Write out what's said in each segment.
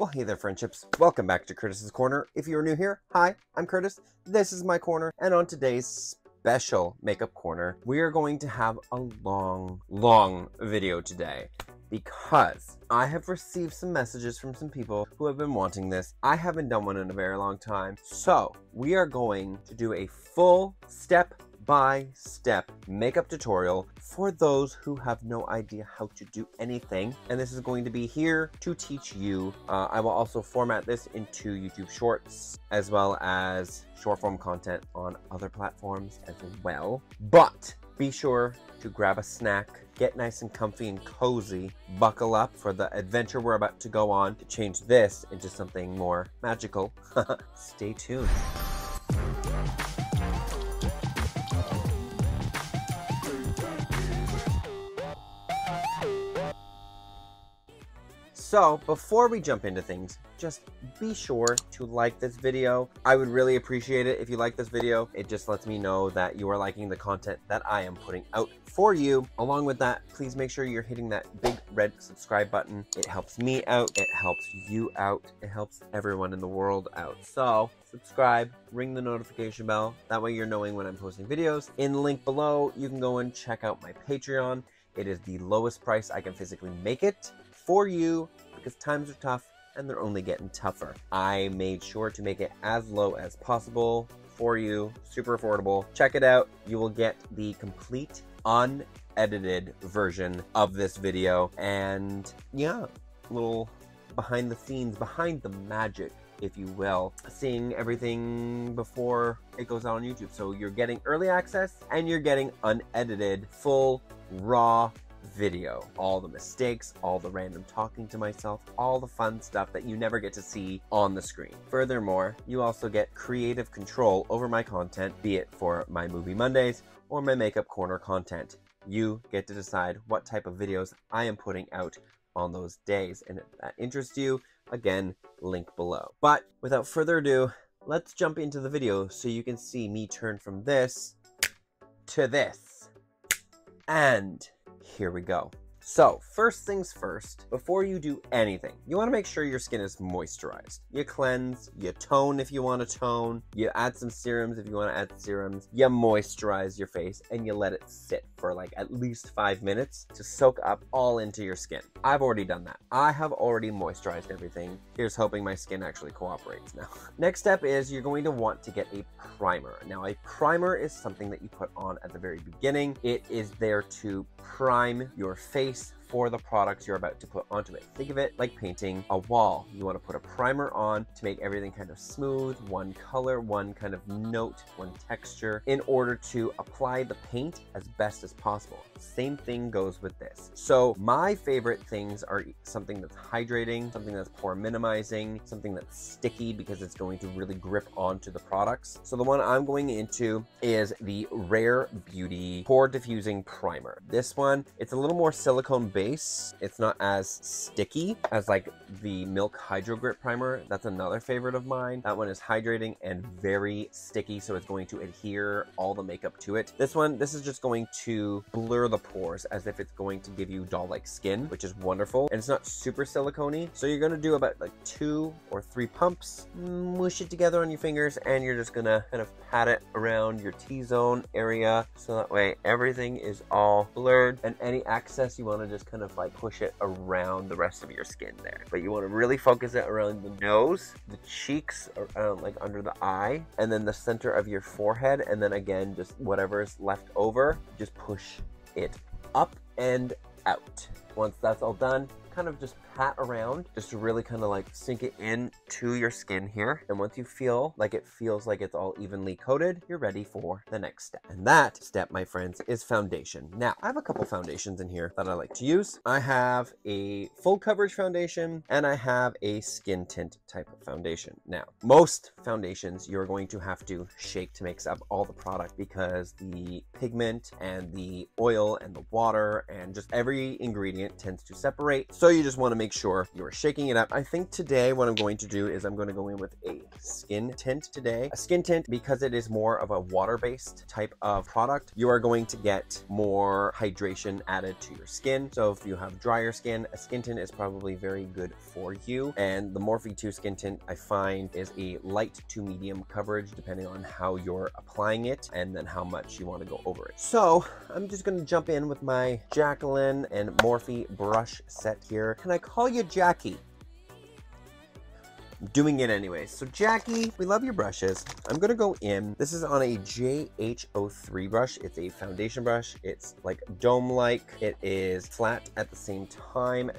Well, hey there, friendships. Welcome back to Curtis's Corner. If you're new here, hi, I'm Curtis. This is my corner, and on today's special makeup corner, we are going to have a long, long video today because I have received some messages from some people who have been wanting this. I haven't done one in a very long time. So we are going to do a full step by step makeup tutorial for those who have no idea how to do anything. And this is going to be here to teach you. Uh, I will also format this into YouTube Shorts as well as short form content on other platforms as well. But be sure to grab a snack, get nice and comfy and cozy, buckle up for the adventure we're about to go on to change this into something more magical. Stay tuned. So before we jump into things, just be sure to like this video. I would really appreciate it if you like this video. It just lets me know that you are liking the content that I am putting out for you. Along with that, please make sure you're hitting that big red subscribe button. It helps me out. It helps you out. It helps everyone in the world out. So subscribe, ring the notification bell. That way you're knowing when I'm posting videos. In the link below, you can go and check out my Patreon. It is the lowest price I can physically make it for you because times are tough and they're only getting tougher. I made sure to make it as low as possible for you, super affordable. Check it out. You will get the complete unedited version of this video and yeah, little behind the scenes, behind the magic if you will, seeing everything before it goes out on YouTube. So you're getting early access and you're getting unedited, full, raw video. All the mistakes, all the random talking to myself, all the fun stuff that you never get to see on the screen. Furthermore, you also get creative control over my content, be it for my Movie Mondays or my Makeup Corner content. You get to decide what type of videos I am putting out on those days. And if that interests you, again, link below. But without further ado, let's jump into the video so you can see me turn from this to this. And here we go. So, first things first, before you do anything, you want to make sure your skin is moisturized. You cleanse, you tone if you want to tone, you add some serums if you want to add serums, you moisturize your face, and you let it sit for like at least five minutes to soak up all into your skin. I've already done that. I have already moisturized everything. Here's hoping my skin actually cooperates now. Next step is you're going to want to get a primer. Now, a primer is something that you put on at the very beginning. It is there to prime your face for the products you're about to put onto it. Think of it like painting a wall. You want to put a primer on to make everything kind of smooth, one color, one kind of note, one texture, in order to apply the paint as best as possible. Same thing goes with this. So my favorite things are something that's hydrating, something that's pore minimizing, something that's sticky because it's going to really grip onto the products. So the one I'm going into is the Rare Beauty Pore Diffusing Primer. This one, it's a little more silicone based base. It's not as sticky as like the Milk Hydro Grip Primer. That's another favorite of mine. That one is hydrating and very sticky, so it's going to adhere all the makeup to it. This one, this is just going to blur the pores as if it's going to give you doll-like skin, which is wonderful. And it's not super silicone So you're gonna do about like two or three pumps, mush it together on your fingers, and you're just gonna kind of pat it around your T-zone area. So that way everything is all blurred and any excess you wanna just kind of like push it around the rest of your skin there. But you want to really focus it around the nose, the cheeks, around uh, like under the eye, and then the center of your forehead. And then again, just whatever is left over, just push it up and out. Once that's all done, kind of just pat around just to really kind of like sink it in to your skin here. And once you feel like it feels like it's all evenly coated, you're ready for the next step. And that step, my friends, is foundation. Now, I have a couple foundations in here that I like to use. I have a full coverage foundation and I have a skin tint type of foundation. Now, most foundations you're going to have to shake to mix up all the product because the pigment and the oil and the water and just every ingredient tends to separate. So you just want to make sure you're shaking it up. I think today what I'm going to do is I'm going to go in with a skin tint today. A skin tint, because it is more of a water-based type of product, you are going to get more hydration added to your skin. So if you have drier skin, a skin tint is probably very good for you. And the Morphe 2 skin tint, I find, is a light to medium coverage depending on how you're applying it and then how much you want to go over it. So I'm just going to jump in with my Jaclyn and Morphe brush set here. Can I call you Jackie? doing it anyway. So Jackie, we love your brushes. I'm gonna go in. This is on a JH03 brush. It's a foundation brush. It's like dome-like. It is flat at the same time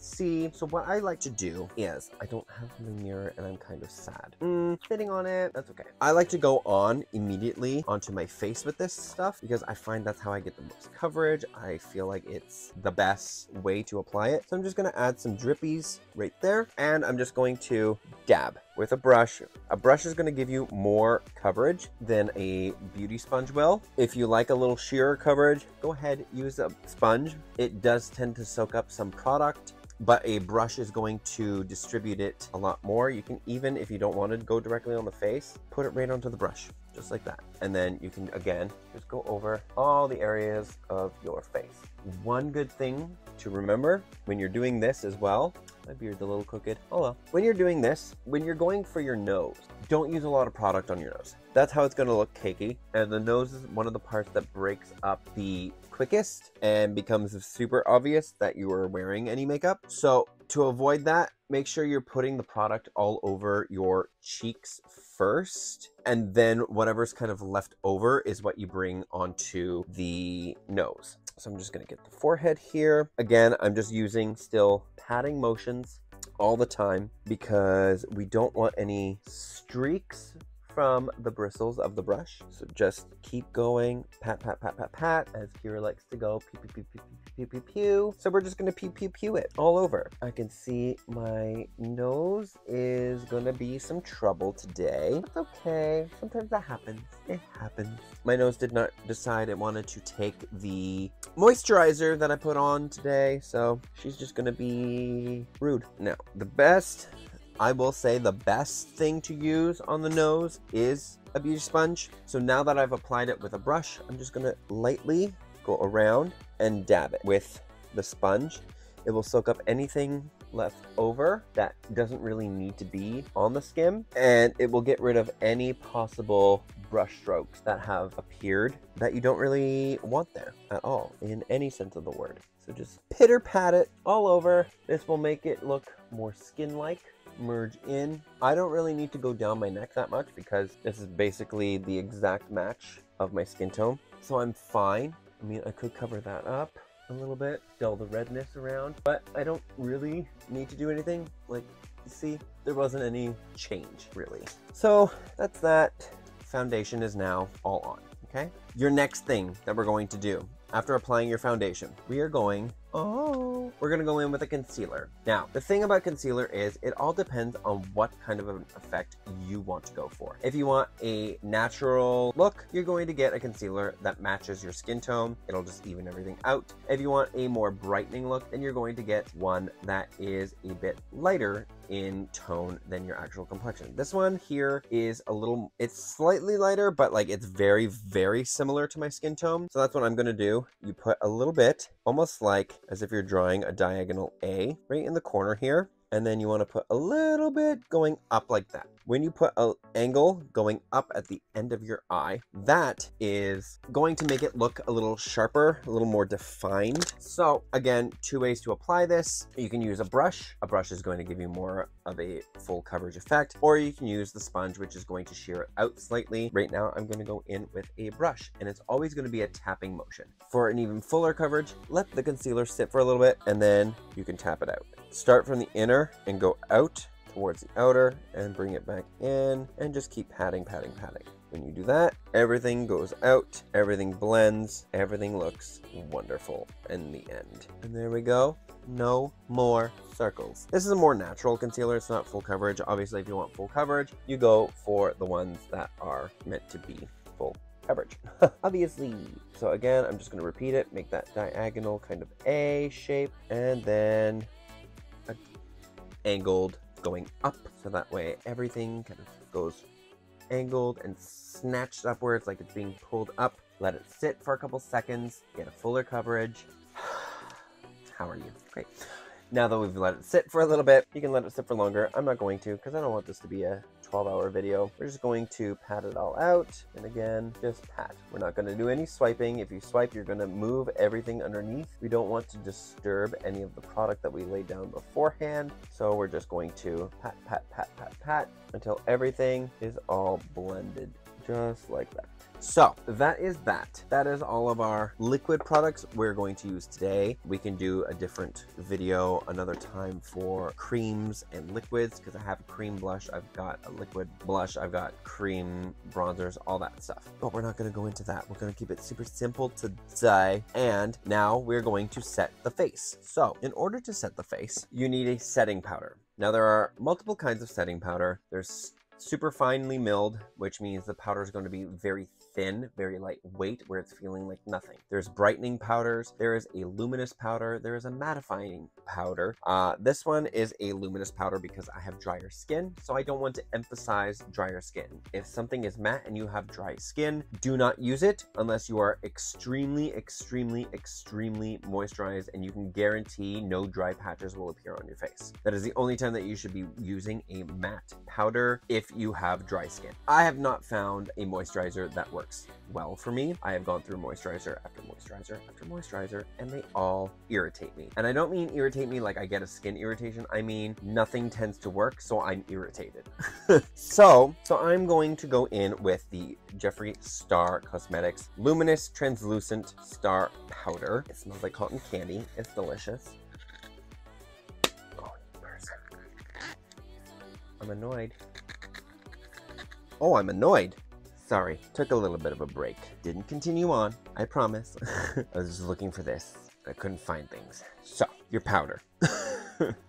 see. So what I like to do is, I don't have the mirror and I'm kind of sad. Mm, sitting on it, that's okay. I like to go on immediately onto my face with this stuff because I find that's how I get the most coverage. I feel like it's the best way to apply it. So I'm just gonna add some drippies right there and I'm just going to dab with a brush. A brush is going to give you more coverage than a beauty sponge will. If you like a little sheer coverage, go ahead, use a sponge. It does tend to soak up some product but a brush is going to distribute it a lot more. You can even, if you don't want to go directly on the face, put it right onto the brush, just like that. And then you can, again, just go over all the areas of your face. One good thing to remember when you're doing this as well, my beard's a little crooked, oh well. When you're doing this, when you're going for your nose, don't use a lot of product on your nose. That's how it's gonna look cakey. And the nose is one of the parts that breaks up the quickest and becomes super obvious that you are wearing any makeup. So to avoid that, make sure you're putting the product all over your cheeks first and then whatever's kind of left over is what you bring onto the nose. So I'm just gonna get the forehead here. Again, I'm just using still patting motions all the time because we don't want any streaks from the bristles of the brush. So just keep going, pat, pat, pat, pat, pat, as Kira likes to go, pew, pew, pew, pew, pew, pew, pew. So we're just gonna pew, pew, pew it all over. I can see my nose is gonna be some trouble today. It's okay, sometimes that happens, it happens. My nose did not decide it wanted to take the moisturizer that I put on today, so she's just gonna be rude. Now, the best I will say the best thing to use on the nose is a beauty sponge. So now that I've applied it with a brush, I'm just gonna lightly go around and dab it with the sponge. It will soak up anything left over that doesn't really need to be on the skin and it will get rid of any possible brush strokes that have appeared that you don't really want there at all in any sense of the word. So just pitter pat it all over. This will make it look more skin-like merge in. I don't really need to go down my neck that much because this is basically the exact match of my skin tone. So I'm fine. I mean, I could cover that up a little bit, dull the redness around, but I don't really need to do anything. Like, you see, there wasn't any change really. So that's that. Foundation is now all on, okay? Your next thing that we're going to do after applying your foundation, we are going Oh, we're gonna go in with a concealer. Now, the thing about concealer is it all depends on what kind of an effect you want to go for. If you want a natural look, you're going to get a concealer that matches your skin tone. It'll just even everything out. If you want a more brightening look, then you're going to get one that is a bit lighter in tone than your actual complexion. This one here is a little, it's slightly lighter, but like it's very, very similar to my skin tone. So that's what I'm gonna do. You put a little bit, almost like as if you're drawing a diagonal A right in the corner here and then you want to put a little bit going up like that. When you put an angle going up at the end of your eye, that is going to make it look a little sharper, a little more defined. So again, two ways to apply this. You can use a brush. A brush is going to give you more of a full coverage effect, or you can use the sponge, which is going to sheer it out slightly. Right now, I'm going to go in with a brush, and it's always going to be a tapping motion. For an even fuller coverage, let the concealer sit for a little bit, and then you can tap it out. Start from the inner and go out towards the outer and bring it back in and just keep patting, patting, patting. When you do that, everything goes out, everything blends, everything looks wonderful in the end. And there we go. No more circles. This is a more natural concealer. It's not full coverage. Obviously, if you want full coverage, you go for the ones that are meant to be full coverage, obviously. So again, I'm just going to repeat it, make that diagonal kind of A shape, and then angled going up. So that way everything kind of goes angled and snatched upwards like it's being pulled up. Let it sit for a couple seconds, get a fuller coverage. How are you? Great. Now that we've let it sit for a little bit, you can let it sit for longer. I'm not going to because I don't want this to be a 12 hour video. We're just going to pat it all out. And again, just pat. We're not going to do any swiping. If you swipe, you're going to move everything underneath. We don't want to disturb any of the product that we laid down beforehand. So we're just going to pat, pat, pat, pat, pat until everything is all blended just like that. So that is that. That is all of our liquid products we're going to use today. We can do a different video another time for creams and liquids because I have a cream blush, I've got a liquid blush, I've got cream bronzers, all that stuff. But we're not going to go into that. We're going to keep it super simple today. And now we're going to set the face. So in order to set the face, you need a setting powder. Now there are multiple kinds of setting powder. There's super finely milled, which means the powder is going to be very thin, very lightweight, where it's feeling like nothing. There's brightening powders, there is a luminous powder, there is a mattifying powder. Uh, this one is a luminous powder because I have drier skin, so I don't want to emphasize drier skin. If something is matte and you have dry skin, do not use it unless you are extremely, extremely, extremely moisturized and you can guarantee no dry patches will appear on your face. That is the only time that you should be using a matte powder if you have dry skin. I have not found a moisturizer that works works well for me. I have gone through moisturizer after moisturizer after moisturizer and they all irritate me. And I don't mean irritate me like I get a skin irritation. I mean nothing tends to work so I'm irritated. so, so I'm going to go in with the Jeffree Star Cosmetics Luminous Translucent Star Powder. It smells like cotton candy. It's delicious. Oh, I'm annoyed. Oh, I'm annoyed. Sorry, took a little bit of a break. Didn't continue on, I promise. I was just looking for this. I couldn't find things. So, your powder.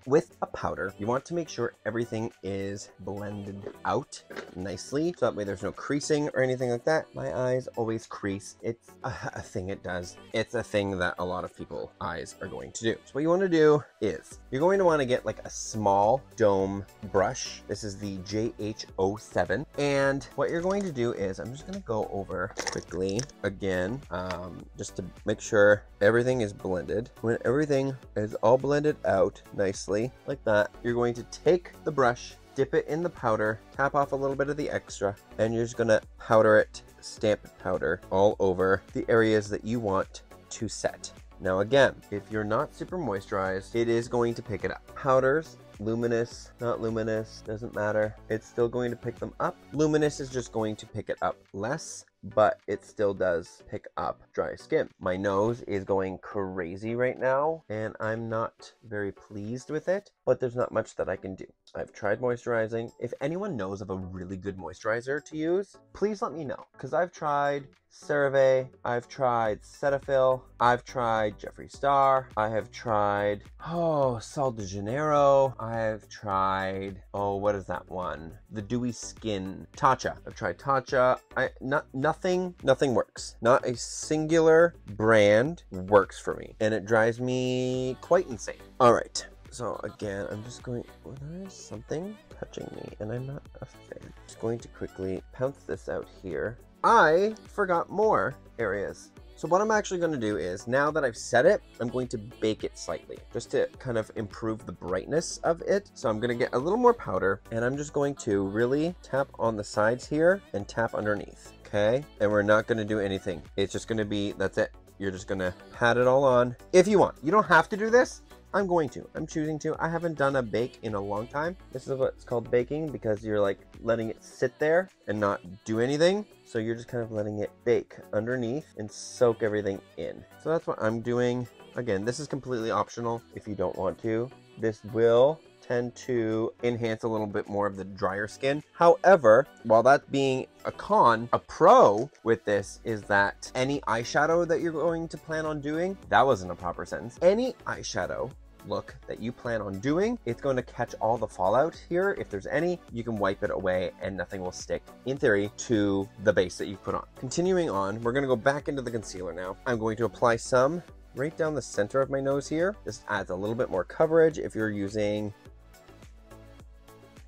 With a powder, you want to make sure everything is blended out nicely. So that way there's no creasing or anything like that. My eyes always crease. It's a, a thing it does. It's a thing that a lot of people eyes are going to do. So what you want to do is you're going to want to get like a small dome brush. This is the JH07. And what you're going to do is I'm just going to go over quickly again, um, just to make sure everything is blended. When everything is all blended out, nicely like that. You're going to take the brush, dip it in the powder, tap off a little bit of the extra, and you're just gonna powder it, stamp powder all over the areas that you want to set. Now again, if you're not super moisturized, it is going to pick it up. Powders luminous, not luminous, doesn't matter. It's still going to pick them up. Luminous is just going to pick it up less but it still does pick up dry skin. My nose is going crazy right now and I'm not very pleased with it, but there's not much that I can do. I've tried moisturizing. If anyone knows of a really good moisturizer to use, please let me know because I've tried CeraVe, I've tried Cetaphil, I've tried Jeffree Star, I have tried, oh, Sol de Janeiro, I've tried, oh, what is that one? The Dewy Skin, Tatcha. I've tried Tatcha. I, not, nothing, nothing works. Not a singular brand works for me, and it drives me quite insane. All right, so again, I'm just going, well, there is something touching me and I'm not a fan. Just going to quickly pounce this out here. I forgot more areas. So what I'm actually going to do is, now that I've set it, I'm going to bake it slightly, just to kind of improve the brightness of it. So I'm going to get a little more powder, and I'm just going to really tap on the sides here and tap underneath, okay? And we're not going to do anything. It's just going to be, that's it. You're just going to pat it all on if you want. You don't have to do this. I'm going to. I'm choosing to. I haven't done a bake in a long time. This is what's called baking because you're like letting it sit there and not do anything. So you're just kind of letting it bake underneath and soak everything in. So that's what I'm doing. Again, this is completely optional if you don't want to. This will tend to enhance a little bit more of the drier skin. However, while that being a con, a pro with this is that any eyeshadow that you're going to plan on doing, that wasn't a proper sentence, any eyeshadow look that you plan on doing. It's going to catch all the fallout here. If there's any, you can wipe it away and nothing will stick, in theory, to the base that you put on. Continuing on, we're going to go back into the concealer now. I'm going to apply some right down the center of my nose here. This adds a little bit more coverage if you're using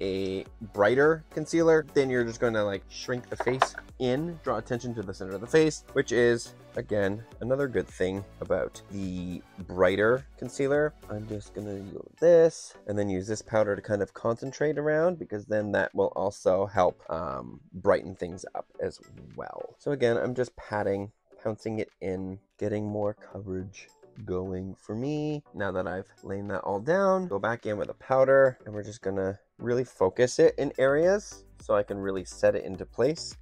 a brighter concealer, then you're just going to like shrink the face in, draw attention to the center of the face, which is again another good thing about the brighter concealer. I'm just to use this and then use this powder to kind of concentrate around because then that will also help um, brighten things up as well. So again, I'm just patting, pouncing it in, getting more coverage going for me. Now that I've laid that all down, go back in with a powder and we're just gonna really focus it in areas so I can really set it into place.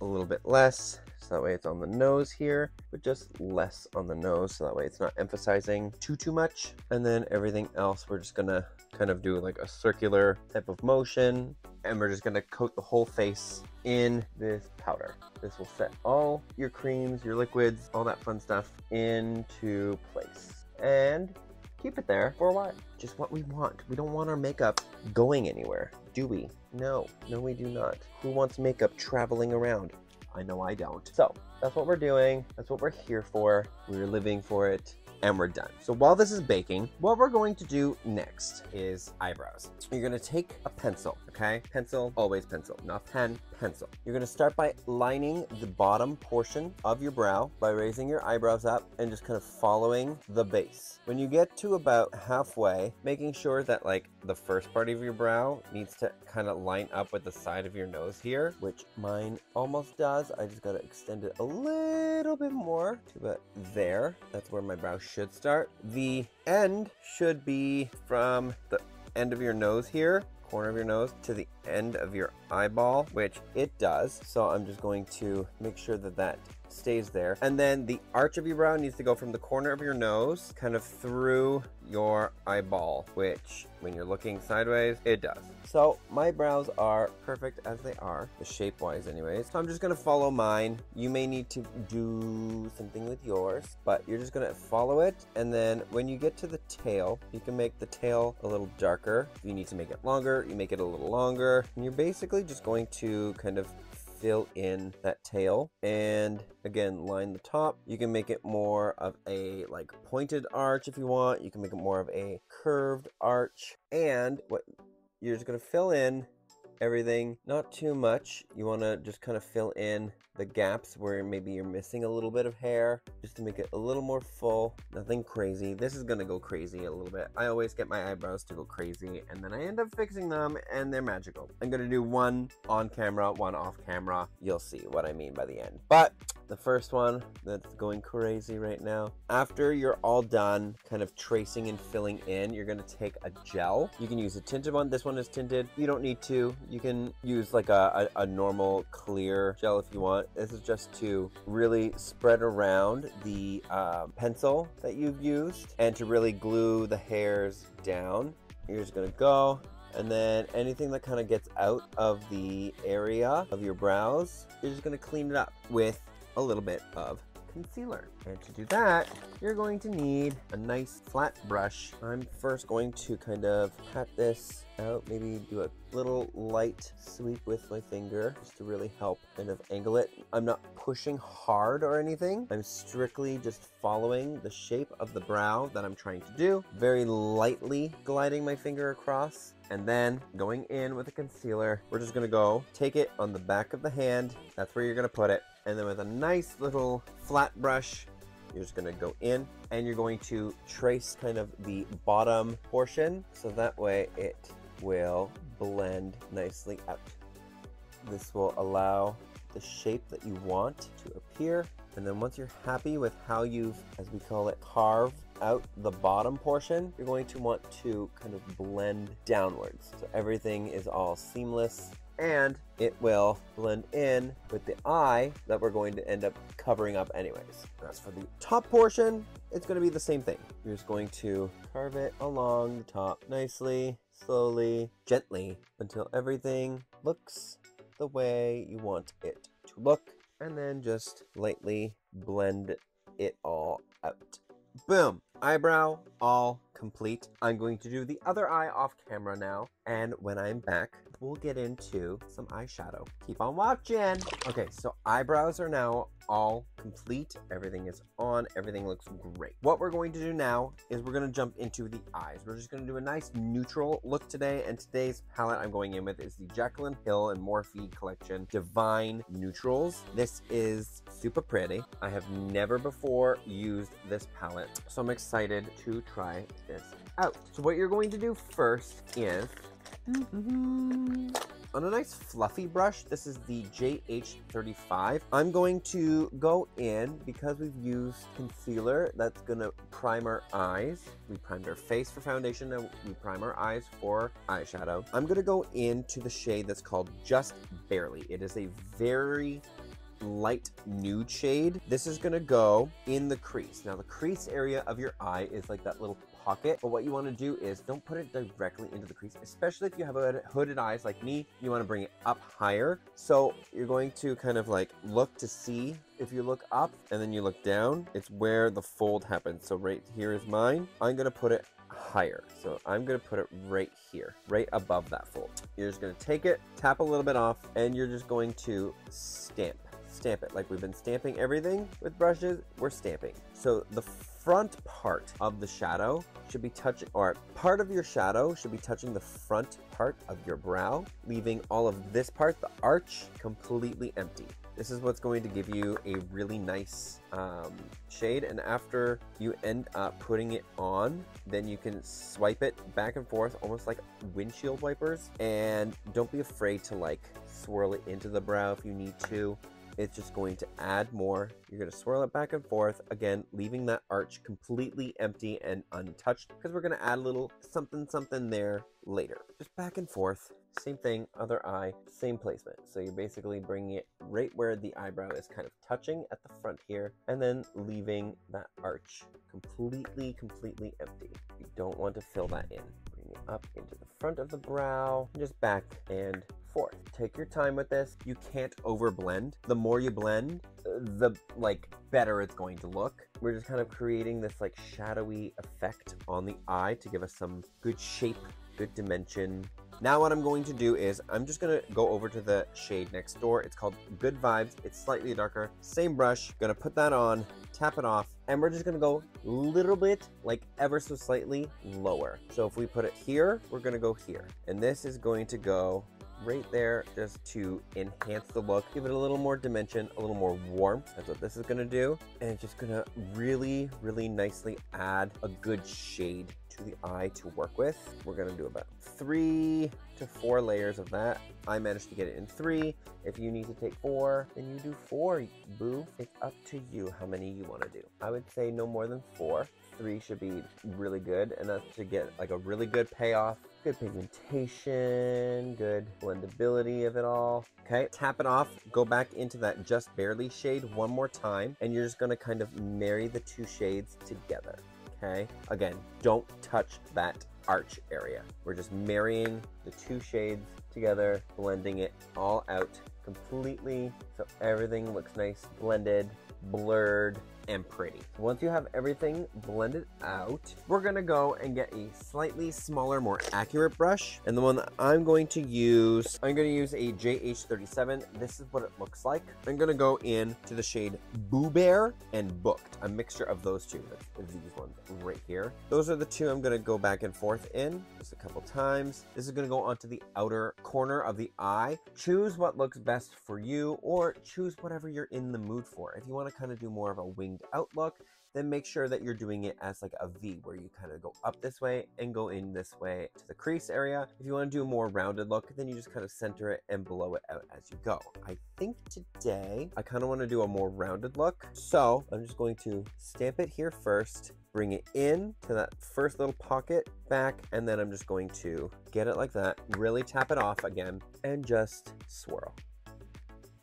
A little bit less, so that way it's on the nose here, but just less on the nose, so that way it's not emphasizing too, too much. And then everything else, we're just gonna kind of do like a circular type of motion, and we're just gonna coat the whole face in this powder. This will set all your creams, your liquids, all that fun stuff into place. And keep it there for what? Just what we want. We don't want our makeup going anywhere, do we? No, no we do not. Who wants makeup traveling around? I know I don't. So that's what we're doing. That's what we're here for. We're living for it and we're done. So while this is baking, what we're going to do next is eyebrows. You're gonna take a pencil, okay? Pencil, always pencil, not pen, pencil. You're gonna start by lining the bottom portion of your brow by raising your eyebrows up and just kind of following the base. When you get to about halfway, making sure that like the first part of your brow needs to kind of line up with the side of your nose here, which mine almost does. I just gotta extend it a little bit more to about there. That's where my brow should start. The end should be from the end of your nose here corner of your nose to the end of your eyeball, which it does. So I'm just going to make sure that that stays there. And then the arch of your brow needs to go from the corner of your nose kind of through your eyeball, which when you're looking sideways, it does. So my brows are perfect as they are, the shape wise anyways. So I'm just gonna follow mine. You may need to do something with yours, but you're just gonna follow it. And then when you get to the tail, you can make the tail a little darker. If you need to make it longer, you make it a little longer. And you're basically just going to kind of fill in that tail and again line the top. You can make it more of a like pointed arch if you want. You can make it more of a curved arch. And what you're just going to fill in everything. Not too much. You want to just kind of fill in the gaps where maybe you're missing a little bit of hair just to make it a little more full. Nothing crazy. This is gonna go crazy a little bit. I always get my eyebrows to go crazy and then i end up fixing them and they're magical. I'm gonna do one on camera one off camera. You'll see what i mean by the end. But the first one that's going crazy right now after you're all done kind of tracing and filling in you're gonna take a gel. You can use a tinted one. This one is tinted. You don't need to you can use like a, a, a normal clear gel if you want this is just to really spread around the uh, pencil that you've used and to really glue the hairs down. You're just gonna go and then anything that kind of gets out of the area of your brows, you're just gonna clean it up with a little bit of concealer. And to do that, you're going to need a nice flat brush. I'm first going to kind of pat this out, maybe do a little light sweep with my finger just to really help kind of angle it. I'm not pushing hard or anything. I'm strictly just following the shape of the brow that I'm trying to do. Very lightly gliding my finger across and then going in with a concealer. We're just gonna go take it on the back of the hand. That's where you're gonna put it. And then with a nice little flat brush, you're just gonna go in and you're going to trace kind of the bottom portion so that way it will blend nicely out. This will allow the shape that you want to appear. And then once you're happy with how you've, as we call it, carved out the bottom portion, you're going to want to kind of blend downwards. So everything is all seamless and it will blend in with the eye that we're going to end up covering up anyways. As for the top portion, it's going to be the same thing. You're just going to carve it along the top nicely, slowly, gently, until everything looks the way you want it to look, and then just lightly blend it all out. Boom! Eyebrow all complete. I'm going to do the other eye off camera now. And when I'm back, we'll get into some eyeshadow. Keep on watching. Okay, so eyebrows are now all complete. Everything is on. Everything looks great. What we're going to do now is we're going to jump into the eyes. We're just going to do a nice neutral look today. And today's palette I'm going in with is the Jaclyn Hill and Morphe collection Divine Neutrals. This is super pretty. I have never before used this palette. So I'm excited to try this out. So what you're going to do first is Mm-hmm. on a nice fluffy brush, this is the JH35. I'm going to go in, because we've used concealer, that's gonna prime our eyes. We primed our face for foundation, and we prime our eyes for eyeshadow. I'm gonna go into the shade that's called Just Barely. It is a very light nude shade. This is gonna go in the crease. Now the crease area of your eye is like that little pocket, but what you wanna do is don't put it directly into the crease, especially if you have a hooded eyes like me, you wanna bring it up higher. So you're going to kind of like look to see if you look up and then you look down, it's where the fold happens. So right here is mine. I'm gonna put it higher. So I'm gonna put it right here, right above that fold. You're just gonna take it, tap a little bit off, and you're just going to stamp stamp it. Like we've been stamping everything with brushes, we're stamping. So the front part of the shadow should be touching, or part of your shadow should be touching the front part of your brow, leaving all of this part, the arch, completely empty. This is what's going to give you a really nice um, shade. And after you end up putting it on, then you can swipe it back and forth, almost like windshield wipers. And don't be afraid to like swirl it into the brow if you need to it's just going to add more. You're going to swirl it back and forth, again, leaving that arch completely empty and untouched because we're going to add a little something something there later. Just back and forth, same thing, other eye, same placement. So you're basically bringing it right where the eyebrow is kind of touching at the front here and then leaving that arch completely, completely empty. You don't want to fill that in. Up into the front of the brow, just back and forth. Take your time with this. You can't over blend. The more you blend, the like better it's going to look. We're just kind of creating this like shadowy effect on the eye to give us some good shape, good dimension. Now what I'm going to do is I'm just going to go over to the shade next door. It's called Good Vibes. It's slightly darker. Same brush. Going to put that on, tap it off, and we're just going to go little bit, like ever so slightly lower. So if we put it here, we're going to go here. And this is going to go right there just to enhance the look, give it a little more dimension, a little more warmth. That's what this is gonna do. And it's just gonna really, really nicely add a good shade to the eye to work with. We're gonna do about three to four layers of that. I managed to get it in three. If you need to take four, then you do four, boo. It's up to you how many you wanna do. I would say no more than four. Three should be really good, and that's to get like a really good payoff Good pigmentation, good blendability of it all. Okay, tap it off, go back into that just barely shade one more time, and you're just gonna kind of marry the two shades together. Okay, again, don't touch that arch area. We're just marrying the two shades together, blending it all out completely so everything looks nice, blended, blurred, and pretty. Once you have everything blended out, we're gonna go and get a slightly smaller, more accurate brush. And the one that I'm going to use, I'm gonna use a JH37. This is what it looks like. I'm gonna go in to the shade Boo Bear and Booked, a mixture of those two. These ones right here. Those are the two I'm gonna go back and forth in just a couple times. This is gonna go onto the outer corner of the eye. Choose what looks best for you or choose whatever you're in the mood for. If you wanna kind of do more of a wing winged outlook, then make sure that you're doing it as like a V where you kind of go up this way and go in this way to the crease area. If you want to do a more rounded look, then you just kind of center it and blow it out as you go. I think today I kind of want to do a more rounded look. So I'm just going to stamp it here first, bring it in to that first little pocket back, and then I'm just going to get it like that, really tap it off again, and just swirl.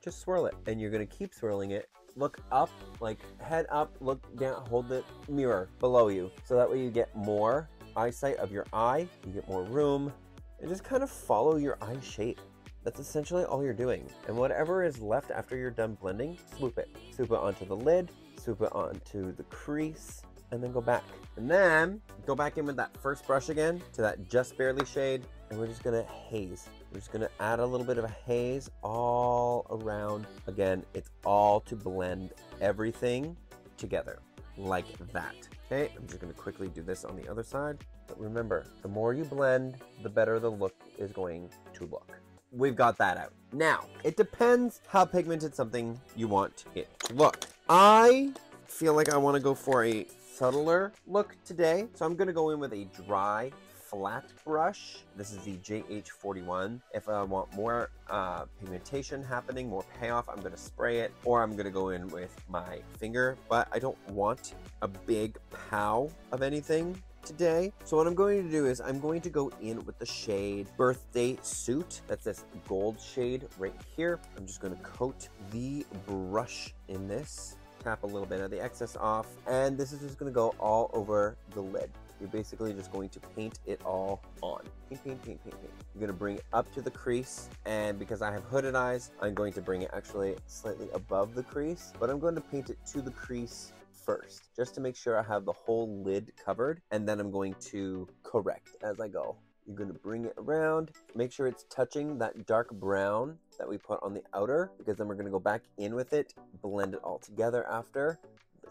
Just swirl it, and you're going to keep swirling it look up, like head up, look down, hold the mirror below you. So that way you get more eyesight of your eye, you get more room, and just kind of follow your eye shape. That's essentially all you're doing. And whatever is left after you're done blending, swoop it. Swoop it onto the lid, swoop it onto the crease, and then go back. And then go back in with that first brush again to that just barely shade. And we're just gonna haze. We're just gonna add a little bit of a haze all around. Again, it's all to blend everything together like that. Okay, I'm just gonna quickly do this on the other side. But remember, the more you blend, the better the look is going to look. We've got that out. Now, it depends how pigmented something you want it to look. I feel like I wanna go for a subtler look today. So I'm gonna go in with a dry flat brush. This is the JH41. If I want more uh, pigmentation happening, more payoff, I'm gonna spray it or I'm gonna go in with my finger, but I don't want a big pow of anything today. So what I'm going to do is I'm going to go in with the shade Birthday Suit. That's this gold shade right here. I'm just gonna coat the brush in this tap a little bit of the excess off and this is just going to go all over the lid you're basically just going to paint it all on. Paint paint paint paint paint. You're going to bring it up to the crease and because I have hooded eyes I'm going to bring it actually slightly above the crease but I'm going to paint it to the crease first just to make sure I have the whole lid covered and then I'm going to correct as I go. You're going to bring it around, make sure it's touching that dark brown that we put on the outer, because then we're going to go back in with it, blend it all together after.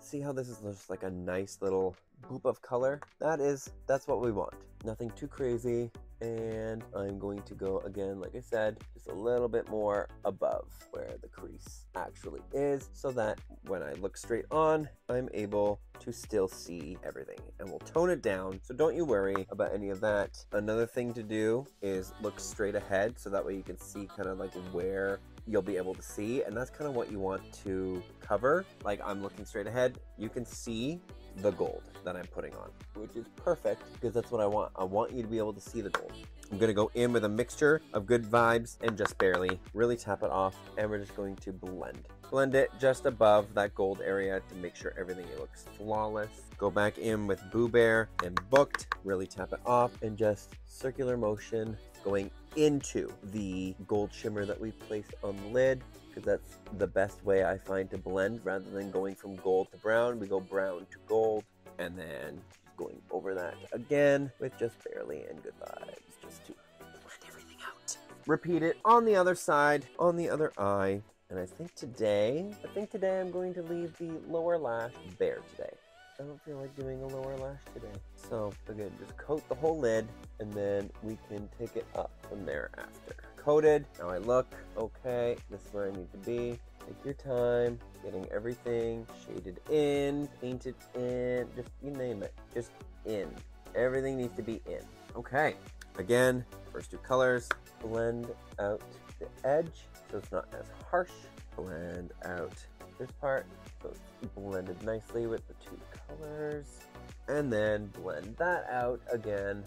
See how this is just like a nice little boop of color? That is, that's what we want. Nothing too crazy, and I'm going to go again, like I said, just a little bit more above where the crease actually is so that when I look straight on, I'm able to still see everything and we'll tone it down. So don't you worry about any of that. Another thing to do is look straight ahead so that way you can see kind of like where you'll be able to see and that's kind of what you want to cover like I'm looking straight ahead you can see the gold that I'm putting on, which is perfect because that's what I want. I want you to be able to see the gold. I'm gonna go in with a mixture of good vibes and just barely, really tap it off, and we're just going to blend. Blend it just above that gold area to make sure everything looks flawless. Go back in with Boo Bear and Booked, really tap it off, and just circular motion going into the gold shimmer that we placed on the lid because that's the best way I find to blend rather than going from gold to brown. We go brown to gold and then going over that again with just barely and good vibes just to blend everything out. Repeat it on the other side, on the other eye. And I think today, I think today I'm going to leave the lower lash bare today. I don't feel like doing a lower lash today. So again, just coat the whole lid and then we can take it up from there after. Coated, now I look, okay, this is where I need to be. Take your time, getting everything shaded in, painted in, just you name it, just in. Everything needs to be in. Okay, again, first two colors, blend out the edge so it's not as harsh. Blend out this part so it's blended nicely with the two colors. And then blend that out again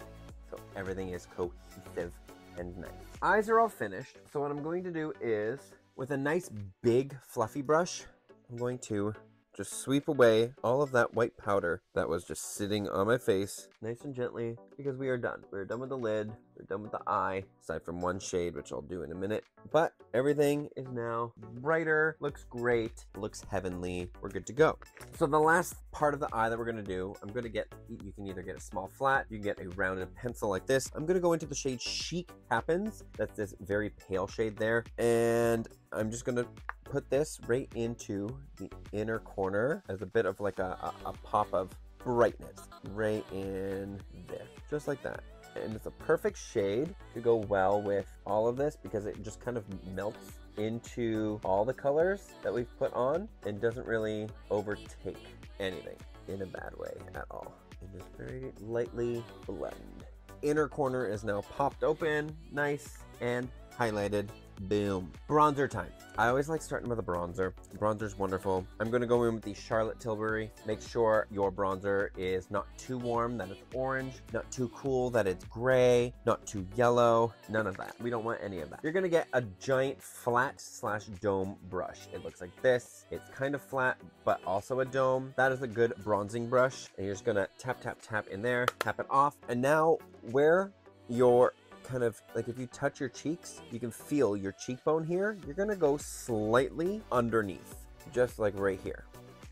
so everything is cohesive and nice. Eyes are all finished, so what I'm going to do is, with a nice big fluffy brush, I'm going to just sweep away all of that white powder that was just sitting on my face nice and gently because we are done. We're done with the lid. We're done with the eye, aside from one shade, which I'll do in a minute. But everything is now brighter, looks great, looks heavenly. We're good to go. So the last part of the eye that we're gonna do, I'm gonna get, you can either get a small flat, you can get a rounded pencil like this. I'm gonna go into the shade Chic Happens. That's this very pale shade there. And I'm just gonna put this right into the inner corner as a bit of like a, a, a pop of brightness right in there, just like that. And it's a perfect shade to go well with all of this because it just kind of melts into all the colors that we've put on and doesn't really overtake anything in a bad way at all. And just very lightly blend. Inner corner is now popped open, nice and highlighted Boom. Bronzer time. I always like starting with a bronzer. Bronzer's wonderful. I'm to go in with the Charlotte Tilbury. Make sure your bronzer is not too warm, that it's orange, not too cool, that it's gray, not too yellow, none of that. We don't want any of that. You're to get a giant flat slash dome brush. It looks like this. It's kind of flat, but also a dome. That is a good bronzing brush. And you're just to tap, tap, tap in there, tap it off. And now where your kind of like if you touch your cheeks, you can feel your cheekbone here. You're gonna go slightly underneath, just like right here.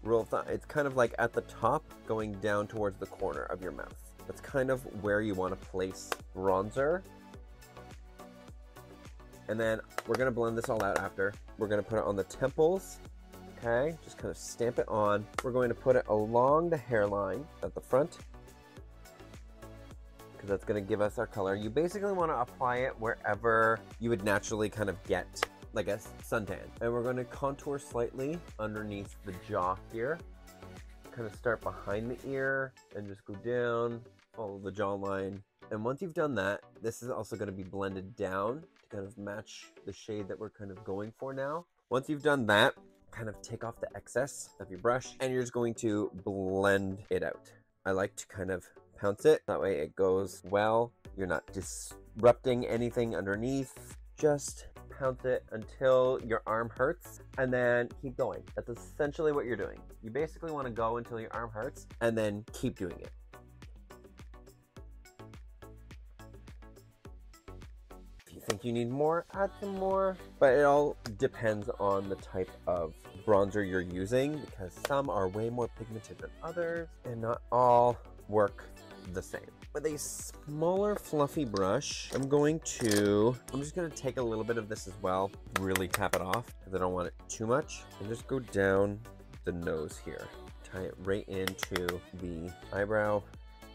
rule of thumb, it's kind of like at the top going down towards the corner of your mouth. That's kind of where you want to place bronzer. And then we're to blend this all out after. We're to put it on the temples. Okay, just kind of stamp it on. We're going to put it along the hairline at the front because that's going to give us our color. You basically want to apply it wherever you would naturally kind of get like a suntan. And we're going to contour slightly underneath the jaw here. Kind of start behind the ear and just go down, follow the jawline. And once you've done that, this is also going to be blended down to kind of match the shade that we're kind of going for now. Once you've done that, kind of take off the excess of your brush and you're just going to blend it out. I like to kind of pounce it. That way it goes well. You're not disrupting anything underneath. Just pounce it until your arm hurts and then keep going. That's essentially what you're doing. You basically want to go until your arm hurts and then keep doing it. If you think you need more, add some more. But it all depends on the type of bronzer you're using because some are way more pigmented than others and not all work the same. With a smaller fluffy brush, I'm going to, I'm just going to take a little bit of this as well, really tap it off because I don't want it too much, and just go down the nose here. Tie it right into the eyebrow.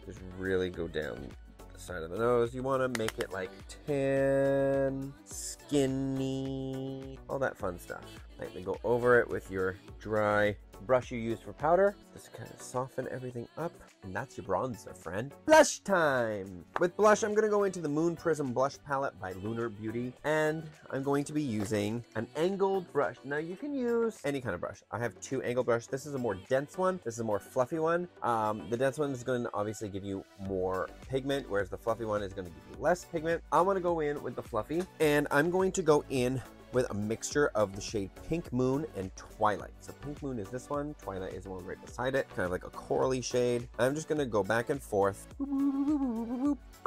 Just really go down the side of the nose. You want to make it like tan, skinny, all that fun stuff. Lightly go over it with your dry brush you use for powder. Just kind of soften everything up. And that's your bronzer, friend. Blush time! With blush, I'm going to go into the Moon Prism Blush Palette by Lunar Beauty. And I'm going to be using an angled brush. Now, you can use any kind of brush. I have two angled brushes. This is a more dense one. This is a more fluffy one. Um, the dense one is going to obviously give you more pigment, whereas the fluffy one is going to give you less pigment. I want to go in with the fluffy, and I'm going to go in with a mixture of the shade Pink Moon and Twilight. So Pink Moon is this one, Twilight is the one right beside it, kind of like a corally shade. I'm just gonna go back and forth,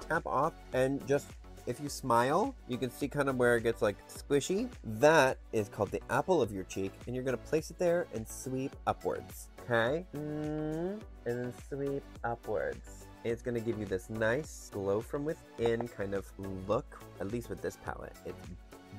tap off, and just if you smile, you can see kind of where it gets like squishy. That is called the apple of your cheek, and you're gonna place it there and sweep upwards. Okay? Mm, and then sweep upwards. It's to give you this nice glow from within kind of look, at least with this palette. It's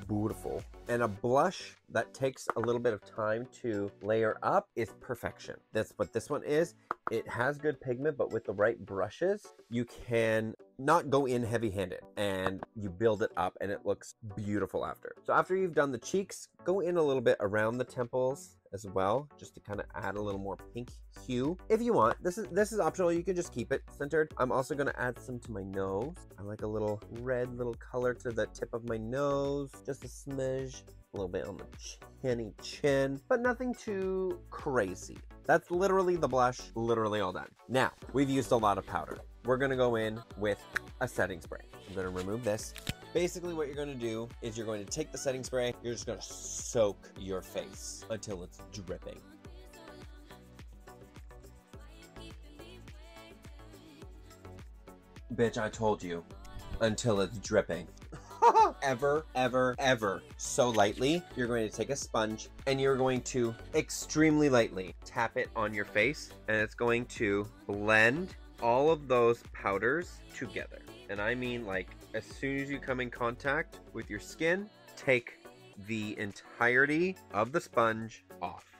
beautiful. And a blush that takes a little bit of time to layer up is perfection. That's what this one is. It has good pigment, but with the right brushes, you can not go in heavy handed and you build it up and it looks beautiful after. So after you've done the cheeks, go in a little bit around the temples as well, just to kind of add a little more pink hue. If you want, this is this is optional. You can just keep it centered. I'm also going to add some to my nose. I like a little red little color to the tip of my nose, just a smidge a little bit on the chinny chin, but nothing too crazy. That's literally the blush, literally all done. Now, we've used a lot of powder. We're gonna go in with a setting spray. I'm gonna remove this. Basically what you're gonna do is you're going to take the setting spray, you're just gonna soak your face until it's dripping. Bitch, I told you. Until it's dripping. ever, ever, ever so lightly, you're going to take a sponge and you're going to extremely lightly tap it on your face and it's going to blend all of those powders together. And I mean like as soon as you come in contact with your skin, take the entirety of the sponge off.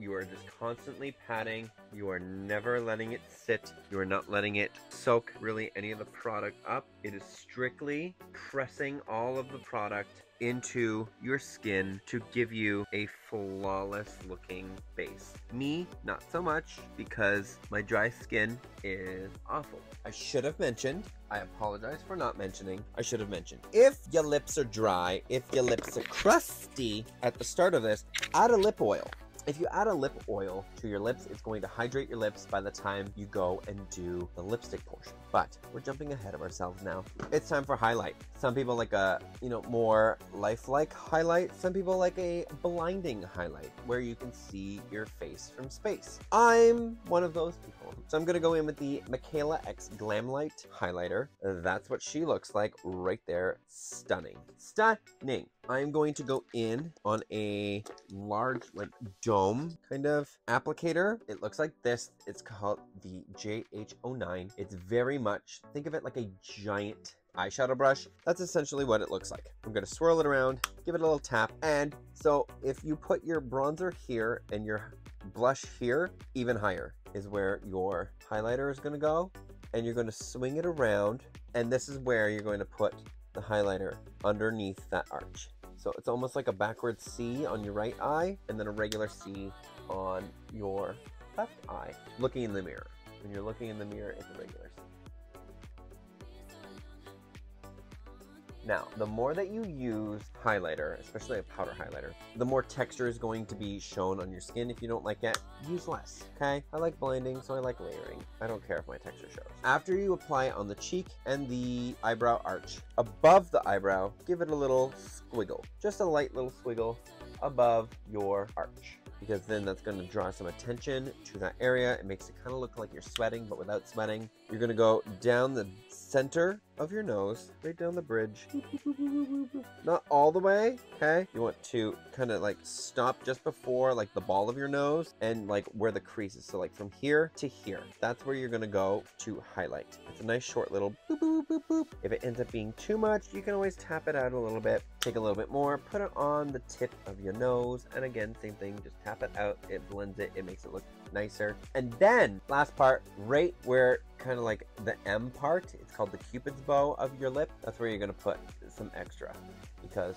You are just constantly patting. You are never letting it sit. You are not letting it soak really any of the product up. It is strictly pressing all of the product into your skin to give you a flawless looking base. Me, not so much because my dry skin is awful. I should have mentioned, I apologize for not mentioning, I should have mentioned, if your lips are dry, if your lips are crusty at the start of this, add a lip oil. If you add a lip oil to your lips, it's going to hydrate your lips by the time you go and do the lipstick portion. But we're jumping ahead of ourselves now. It's time for highlight. Some people like a, you know, more lifelike highlight. Some people like a blinding highlight where you can see your face from space. I'm one of those people. So I'm gonna go in with the Mikayla X Glamlite highlighter. That's what she looks like right there. Stunning. Stunning. I'm going to go in on a large like dome kind of applicator. It looks like this. It's called the JH09. It's very much, think of it like a giant eyeshadow brush. That's essentially what it looks like. I'm going to swirl it around, give it a little tap. And so if you put your bronzer here and your blush here, even higher is where your highlighter is going to go. And you're going to swing it around. And this is where you're going to put the highlighter underneath that arch. So it's almost like a backward C on your right eye and then a regular C on your left eye. Looking in the mirror. When you're looking in the mirror, it's a regular C. Now, the more that you use highlighter, especially a powder highlighter, the more texture is going to be shown on your skin. If you don't like it, use less, okay? I like blending, so I like layering. I don't care if my texture shows. After you apply it on the cheek and the eyebrow arch, above the eyebrow, give it a little squiggle. Just a light little squiggle above your arch because then that's going to draw some attention to that area. It makes it kind of look like you're sweating, but without sweating. You're going to go down the center of your nose, right down the bridge. Not all the way, okay? You want to kind of like stop just before like the ball of your nose and like where the crease is. So like from here to here, that's where you're gonna go to highlight. It's a nice short little boop, boop, boop, boop. If it ends up being too much, you can always tap it out a little bit, take a little bit more, put it on the tip of your nose. And again, same thing, just tap it out. It blends it, it makes it look nicer. And then last part, right where kind of like the M part, it's called the cupid's bow of your lip. That's where you're gonna put some extra because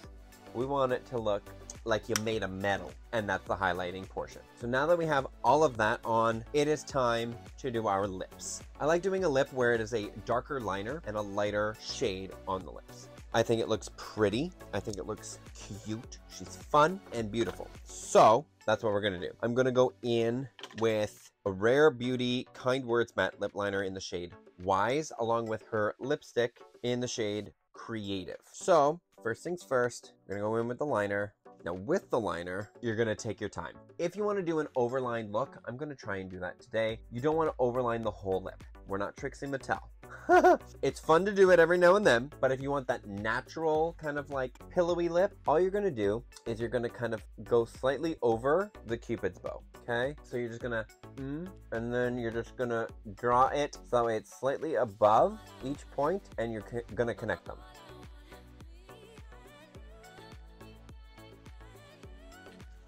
we want it to look like you made a medal and that's the highlighting portion. So now that we have all of that on, it is time to do our lips. I like doing a lip where it is a darker liner and a lighter shade on the lips. I think it looks pretty. I think it looks cute. She's fun and beautiful. So that's what we're gonna do. I'm gonna go in with a Rare Beauty Kind Words Matte Lip Liner in the shade Wise, along with her lipstick in the shade Creative. So, first things first, we're gonna go in with the liner. Now with the liner, you're gonna take your time. If you wanna do an overlined look, I'm gonna try and do that today. You don't wanna overline the whole lip. We're not Trixie Mattel. it's fun to do it every now and then, but if you want that natural kind of like pillowy lip, all you're gonna do is you're gonna kind of go slightly over the cupid's bow, okay? So you're just gonna, mm, and then you're just gonna draw it so it's slightly above each point and you're co gonna connect them.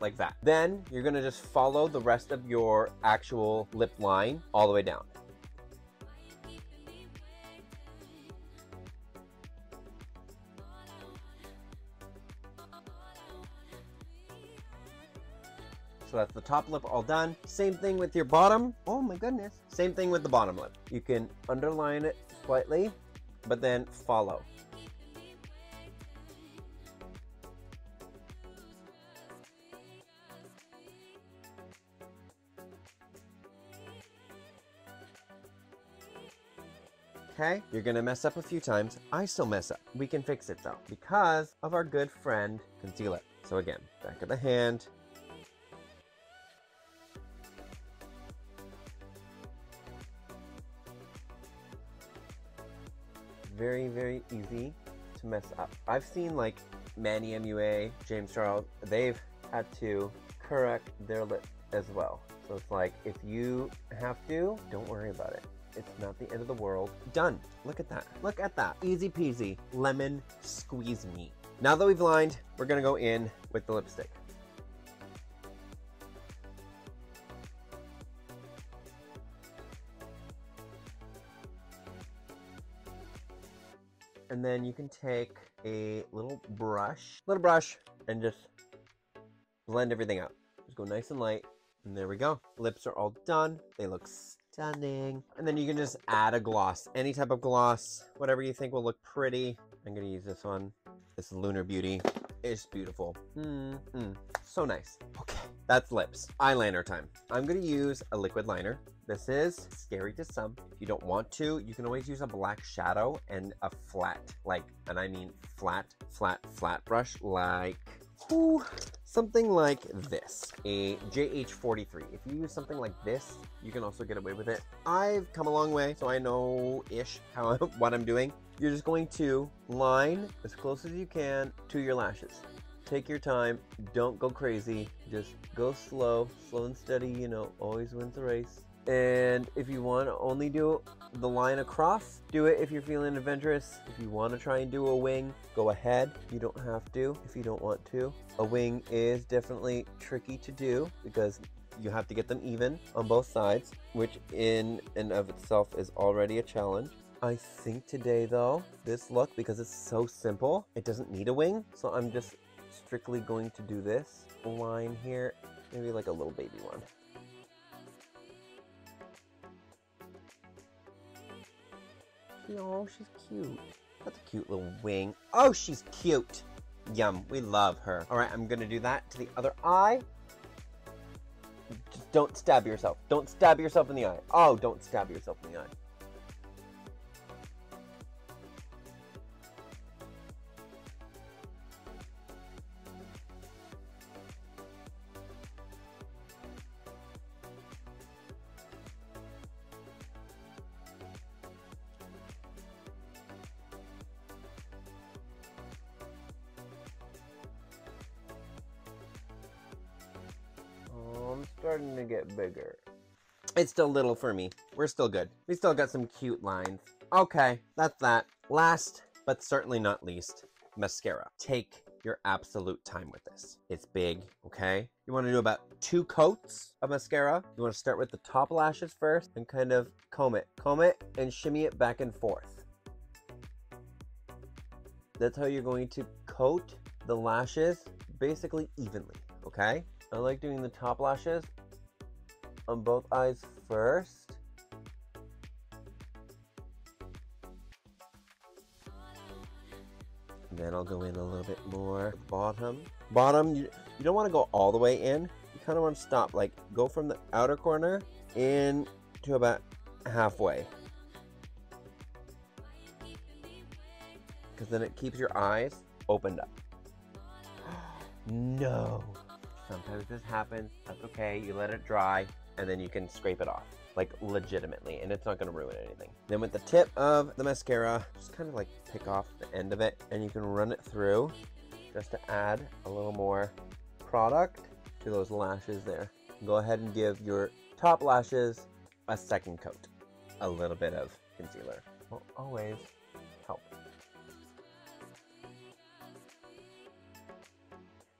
like that. Then you're gonna just follow the rest of your actual lip line all the way down. So that's the top lip all done. Same thing with your bottom. Oh my goodness. Same thing with the bottom lip. You can underline it slightly, but then follow. Okay, you're gonna mess up a few times. I still mess up. We can fix it though, because of our good friend concealer. So again, back of the hand, very, very easy to mess up. I've seen like Manny MUA, James Charles, they've had to correct their lip as well. So it's like, if you have to, don't worry about it. It's not the end of the world. Done. Look at that. Look at that. Easy peasy. Lemon squeeze me. Now that we've lined, we're gonna go in with the lipstick. And then you can take a little brush, little brush, and just blend everything out. Just go nice and light, and there we go. Lips are all done. They look stunning. And then you can just add a gloss, any type of gloss, whatever you think will look pretty. I'm gonna use this one. This Lunar Beauty. It's beautiful. Mm, so nice. Okay, that's lips. Eyeliner time. I'm gonna use a liquid liner. This is scary to some. If you don't want to, you can always use a black shadow and a flat, like, and I mean flat, flat, flat brush, like, whew, something like this, a JH43. If you use something like this, you can also get away with it. I've come a long way, so I know-ish how what I'm doing. You're just going to line as close as you can to your lashes. Take your time, don't go crazy, just go slow, slow and steady, you know, always wins the race. And if you want to only do the line across, do it if you're feeling adventurous. If you want to try and do a wing, go ahead. You don't have to if you don't want to. A wing is definitely tricky to do because you have to get them even on both sides, which in and of itself is already a challenge. I think today though, this look, because it's so simple, it doesn't need a wing. So I'm just strictly going to do this line here, maybe like a little baby one. Oh, she's cute. That's a cute little wing. Oh, she's cute. Yum, we love her. All right, I'm gonna do that to the other eye. Just don't stab yourself. Don't stab yourself in the eye. Oh, don't stab yourself in the eye. Starting to get bigger. It's still little for me. We're still good. We still got some cute lines. Okay, that's that. Last, but certainly not least, mascara. Take your absolute time with this. It's big, okay? You want to do about two coats of mascara. You want to start with the top lashes first and kind of comb it. Comb it and shimmy it back and forth. That's how you're going to coat the lashes basically evenly, okay? I like doing the top lashes on both eyes first. And then I'll go in a little bit more bottom. Bottom, you, you don't want to go all the way in. You kind of want to stop, like go from the outer corner in to about halfway. Because then it keeps your eyes opened up. no. Sometimes this happens. That's okay. You let it dry and then you can scrape it off like legitimately and it's not going to ruin anything. Then with the tip of the mascara just kind of like pick off the end of it and you can run it through just to add a little more product to those lashes there. Go ahead and give your top lashes a second coat a little bit of concealer. Will always help.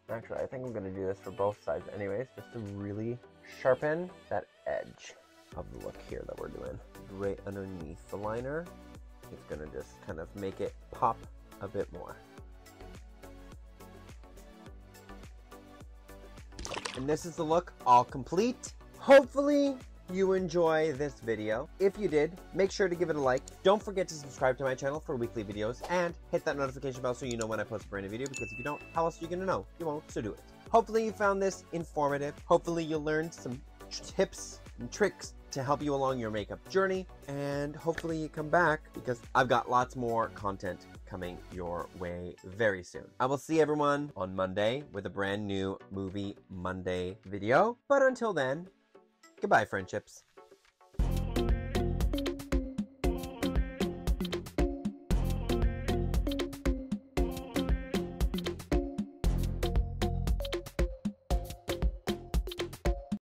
Actually I think I'm gonna do this for both sides anyways just to really sharpen that edge of the look here that we're doing. Right underneath the liner, it's gonna just kind of make it pop a bit more. And this is the look all complete. Hopefully you enjoy this video. If you did, make sure to give it a like. Don't forget to subscribe to my channel for weekly videos and hit that notification bell so you know when I post a brand new video because if you don't, how else are you gonna know? You won't, so do it. Hopefully you found this informative. Hopefully you learned some tips and tricks to help you along your makeup journey. And hopefully you come back because I've got lots more content coming your way very soon. I will see everyone on Monday with a brand new Movie Monday video. But until then, goodbye friendships.